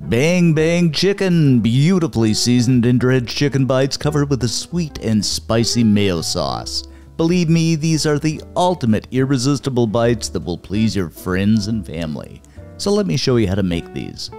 Bang Bang Chicken, beautifully seasoned and dredged chicken bites covered with a sweet and spicy mayo sauce. Believe me, these are the ultimate irresistible bites that will please your friends and family. So let me show you how to make these.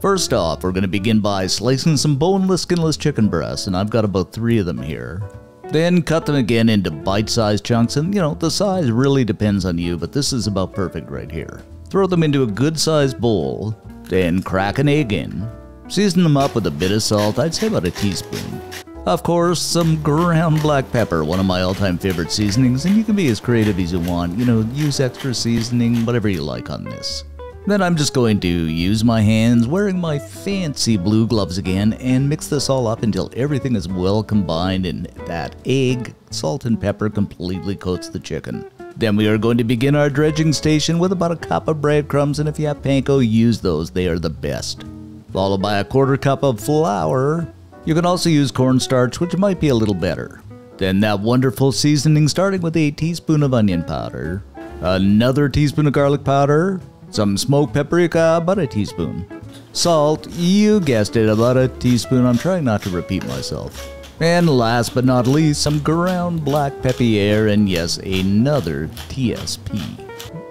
First off, we're going to begin by slicing some boneless, skinless chicken breasts, and I've got about three of them here. Then cut them again into bite-sized chunks, and you know, the size really depends on you, but this is about perfect right here. Throw them into a good-sized bowl, then crack an egg in. Season them up with a bit of salt, I'd say about a teaspoon. Of course, some ground black pepper, one of my all-time favorite seasonings, and you can be as creative as you want. You know, use extra seasoning, whatever you like on this. Then I'm just going to use my hands, wearing my fancy blue gloves again, and mix this all up until everything is well combined and that egg, salt, and pepper completely coats the chicken. Then we are going to begin our dredging station with about a cup of breadcrumbs, and if you have panko, use those, they are the best. Followed by a quarter cup of flour. You can also use cornstarch, which might be a little better. Then that wonderful seasoning, starting with a teaspoon of onion powder, another teaspoon of garlic powder, some smoked paprika, about a teaspoon. Salt, you guessed it, about a teaspoon. I'm trying not to repeat myself. And last but not least, some ground black pepper and yes, another TSP.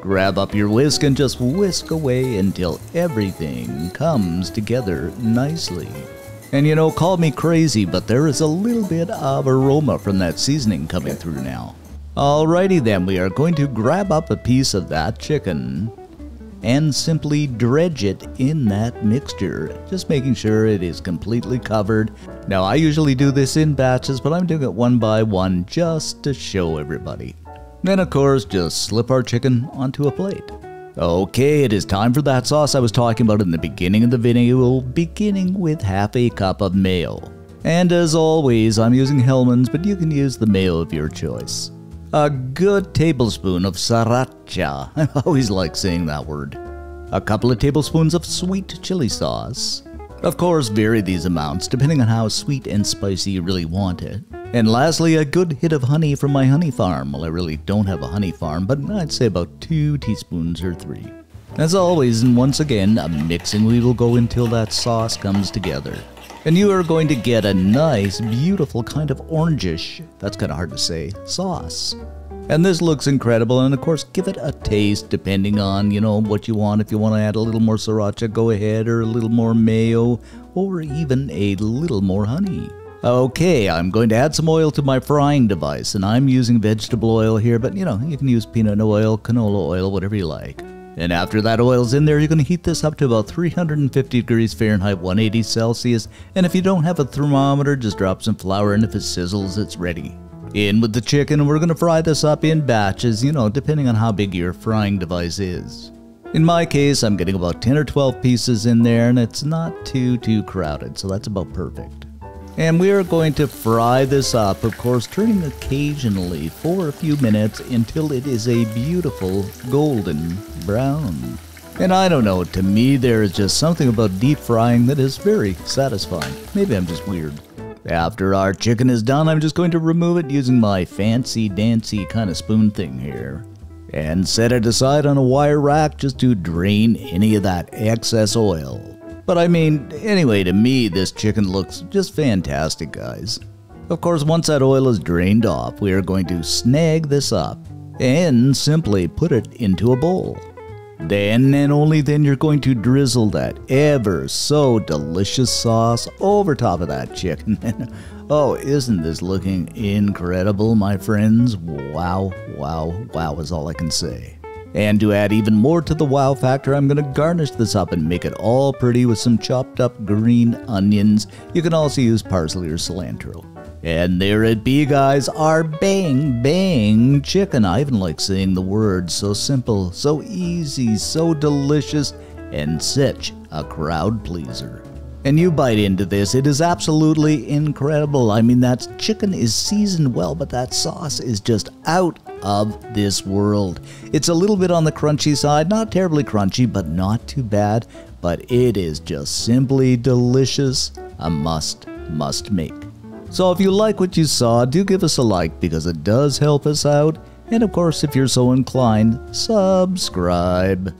Grab up your whisk and just whisk away until everything comes together nicely. And you know, call me crazy, but there is a little bit of aroma from that seasoning coming through now. Alrighty then, we are going to grab up a piece of that chicken and simply dredge it in that mixture, just making sure it is completely covered. Now I usually do this in batches, but I'm doing it one by one just to show everybody. Then of course, just slip our chicken onto a plate. Okay, it is time for that sauce I was talking about in the beginning of the video, beginning with half a cup of mayo. And as always, I'm using Hellmann's, but you can use the mayo of your choice a good tablespoon of sriracha. I always like saying that word. A couple of tablespoons of sweet chili sauce. Of course, vary these amounts depending on how sweet and spicy you really want it. And lastly, a good hit of honey from my honey farm. Well, I really don't have a honey farm, but I'd say about two teaspoons or three. As always, and once again, a mixing we will go until that sauce comes together and you are going to get a nice, beautiful kind of orangish, that's kind of hard to say, sauce. And this looks incredible, and of course, give it a taste depending on, you know, what you want. If you want to add a little more sriracha, go ahead, or a little more mayo, or even a little more honey. Okay, I'm going to add some oil to my frying device, and I'm using vegetable oil here, but you know, you can use peanut oil, canola oil, whatever you like. And after that oil's in there, you're going to heat this up to about 350 degrees Fahrenheit, 180 Celsius. And if you don't have a thermometer, just drop some flour in. if it sizzles, it's ready. In with the chicken, we're going to fry this up in batches, you know, depending on how big your frying device is. In my case, I'm getting about 10 or 12 pieces in there, and it's not too, too crowded, so that's about perfect. And we are going to fry this up, of course, turning occasionally for a few minutes until it is a beautiful golden brown. And I don't know, to me there is just something about deep frying that is very satisfying. Maybe I'm just weird. After our chicken is done, I'm just going to remove it using my fancy dancy kind of spoon thing here. And set it aside on a wire rack just to drain any of that excess oil. But I mean, anyway, to me, this chicken looks just fantastic, guys. Of course, once that oil is drained off, we are going to snag this up and simply put it into a bowl. Then and only then you're going to drizzle that ever so delicious sauce over top of that chicken. oh, isn't this looking incredible, my friends? Wow, wow, wow is all I can say. And to add even more to the wow factor, I'm going to garnish this up and make it all pretty with some chopped up green onions. You can also use parsley or cilantro. And there it be, guys, our bang bang chicken. I even like saying the word. So simple, so easy, so delicious, and such a crowd pleaser. And you bite into this, it is absolutely incredible. I mean, that chicken is seasoned well, but that sauce is just out of this world. It's a little bit on the crunchy side, not terribly crunchy, but not too bad. But it is just simply delicious. A must, must make. So if you like what you saw, do give us a like because it does help us out. And of course, if you're so inclined, subscribe.